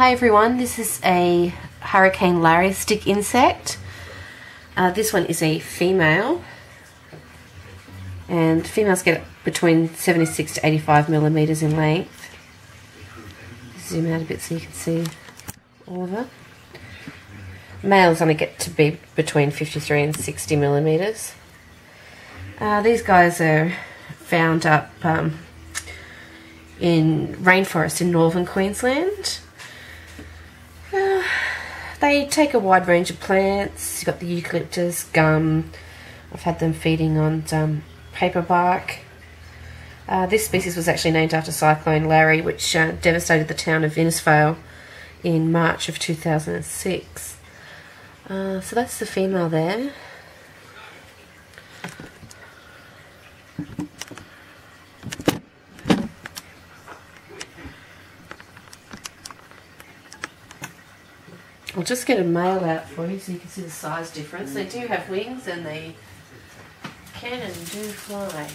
Hi everyone, this is a Hurricane Larry stick insect. Uh, this one is a female and females get between 76 to 85 millimeters in length. Zoom out a bit so you can see all of her. Males only get to be between 53 and 60 millimeters. Uh, these guys are found up um, in rainforest in northern Queensland. They take a wide range of plants. You've got the eucalyptus, gum. I've had them feeding on um, paper bark. Uh, this species was actually named after Cyclone Larry, which uh, devastated the town of Innisfail in March of 2006. Uh, so that's the female there. I'll just get a male out for you so you can see the size difference. They do have wings and they can and do fly.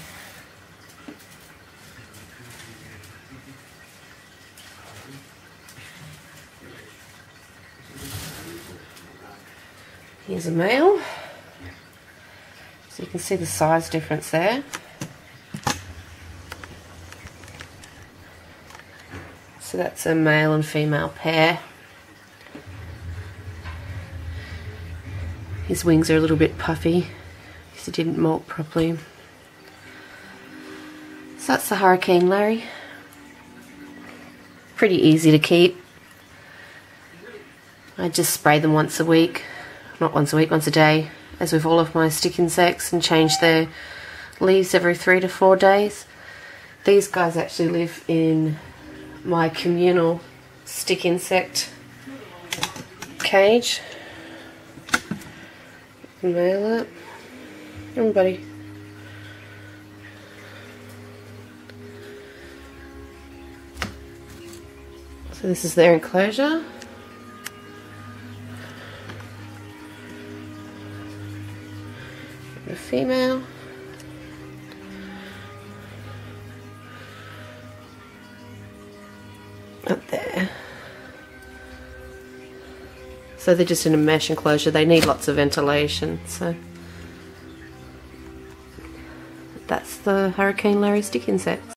Here's a male. So you can see the size difference there. So that's a male and female pair. His wings are a little bit puffy because he didn't molt properly. So that's the Hurricane Larry. Pretty easy to keep. I just spray them once a week, not once a week, once a day, as with all of my stick insects, and change their leaves every three to four days. These guys actually live in my communal stick insect cage. Nail buddy. So this is their enclosure. The female. Up there. So they're just in a mesh enclosure. They need lots of ventilation. So that's the Hurricane Larry stick insects.